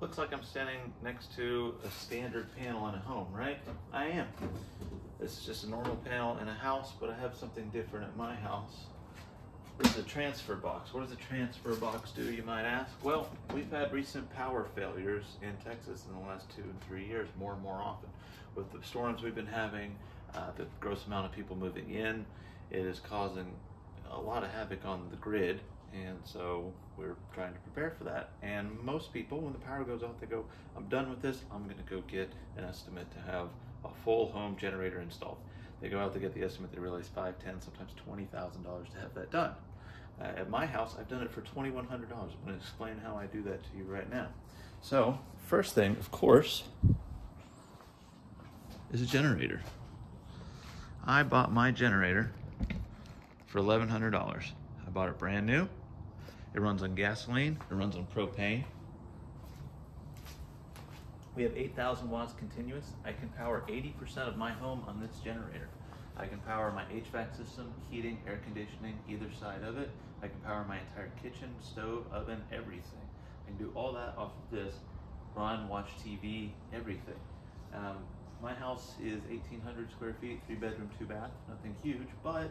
looks like I'm standing next to a standard panel in a home, right? I am. This is just a normal panel in a house, but I have something different at my house. This is a transfer box. What does a transfer box do, you might ask? Well, we've had recent power failures in Texas in the last two and three years, more and more often. With the storms we've been having, uh, the gross amount of people moving in, it is causing a lot of havoc on the grid and so we're trying to prepare for that. And most people, when the power goes out, they go, I'm done with this. I'm going to go get an estimate to have a full home generator installed. They go out to get the estimate. They realize five, ten, sometimes twenty thousand dollars to have that done. Uh, at my house, I've done it for twenty-one hundred dollars. I'm going to explain how I do that to you right now. So, first thing, of course, is a generator. I bought my generator for eleven hundred dollars. I bought it brand new. It runs on gasoline, it runs on propane. We have 8,000 watts continuous. I can power 80% of my home on this generator. I can power my HVAC system, heating, air conditioning, either side of it. I can power my entire kitchen, stove, oven, everything. I can do all that off of this, run, watch TV, everything. Um, my house is 1,800 square feet, three bedroom, two bath, nothing huge, but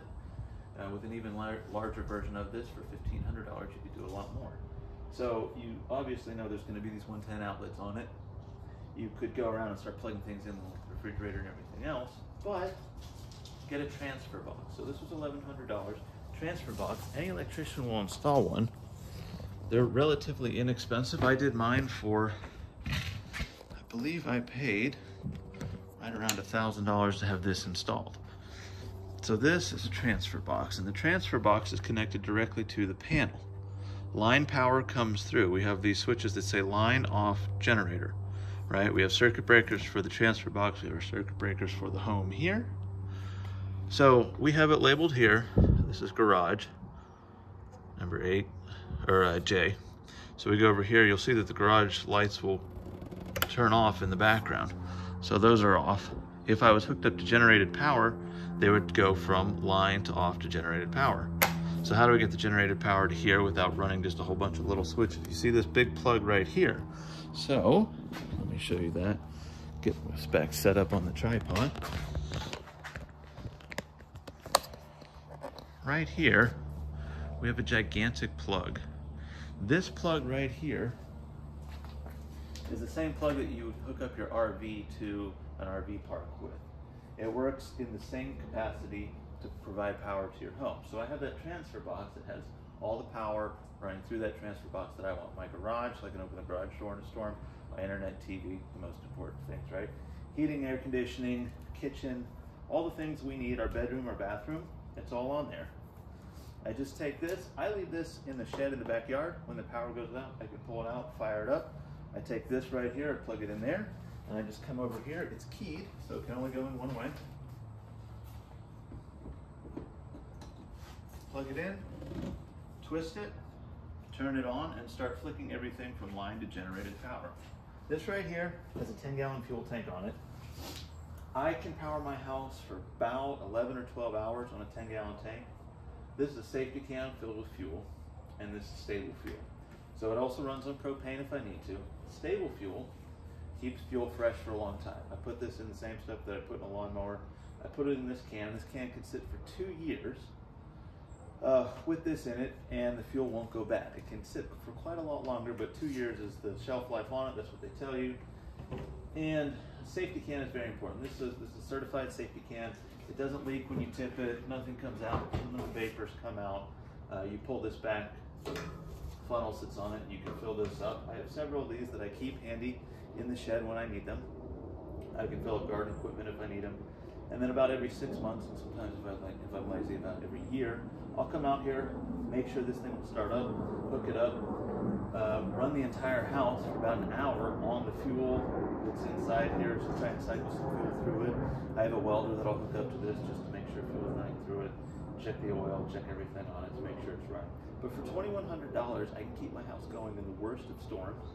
uh, with an even lar larger version of this for $1,500, you could do a lot more. So you obviously know there's gonna be these 110 outlets on it. You could go around and start plugging things in the refrigerator and everything else, but get a transfer box. So this was $1,100. Transfer box, any electrician will install one. They're relatively inexpensive. I did mine for, I believe I paid right around $1,000 to have this installed. So this is a transfer box and the transfer box is connected directly to the panel. Line power comes through. We have these switches that say line off generator, right? We have circuit breakers for the transfer box. We have our circuit breakers for the home here. So we have it labeled here. This is garage, number eight, or uh, J. So we go over here, you'll see that the garage lights will turn off in the background. So those are off. If I was hooked up to generated power, they would go from line to off to generated power. So how do we get the generated power to here without running just a whole bunch of little switches? You see this big plug right here. So let me show you that. Get this back set up on the tripod. Right here, we have a gigantic plug. This plug right here is the same plug that you would hook up your RV to an RV park with. It works in the same capacity to provide power to your home. So I have that transfer box that has all the power running through that transfer box that I want. My garage, so I can open the garage door in a storm, my internet, TV, the most important things, right? Heating, air conditioning, kitchen, all the things we need, our bedroom, our bathroom, it's all on there. I just take this, I leave this in the shed in the backyard. When the power goes out, I can pull it out, fire it up. I take this right here, plug it in there, and I just come over here. It's keyed, so it can only go in one way. Plug it in, twist it, turn it on, and start flicking everything from line to generated power. This right here has a 10 gallon fuel tank on it. I can power my house for about 11 or 12 hours on a 10 gallon tank. This is a safety can filled with fuel, and this is stable fuel. So it also runs on propane if I need to. Stable fuel keeps fuel fresh for a long time. I put this in the same stuff that I put in a lawnmower. I put it in this can. This can can sit for two years uh, with this in it, and the fuel won't go bad. It can sit for quite a lot longer, but two years is the shelf life on it. That's what they tell you. And safety can is very important. This is this is a certified safety can. It doesn't leak when you tip it. Nothing comes out. No vapors come out. Uh, you pull this back. Funnel sits on it. You can fill this up. I have several of these that I keep handy in the shed when I need them. I can fill up garden equipment if I need them. And then about every six months, and sometimes if, I like, if I'm lazy about every year, I'll come out here, make sure this thing will start up, hook it up, uh, run the entire house for about an hour on the fuel that's inside here, just try and cycle some fuel through it. I have a welder that I'll hook up to this just to make sure fuel is running through it, check the oil, check everything on it to make sure it's right. But for $2,100, I can keep my house going in the worst of storms.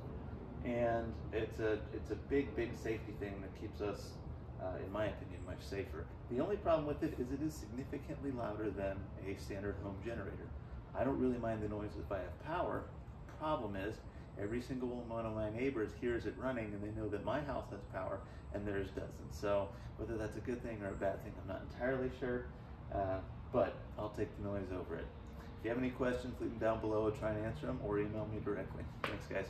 And it's a it's a big big safety thing that keeps us uh, in my opinion much safer. The only problem with it is it is significantly louder than a standard home generator. I don't really mind the noise if i have power. Problem is every single one of my neighbors hears it running and they know that my house has power and theirs doesn't. So whether that's a good thing or a bad thing, I'm not entirely sure, uh, but I'll take the noise over it. If you have any questions, leave them down below. I'll try and answer them or email me directly. Thanks, guys.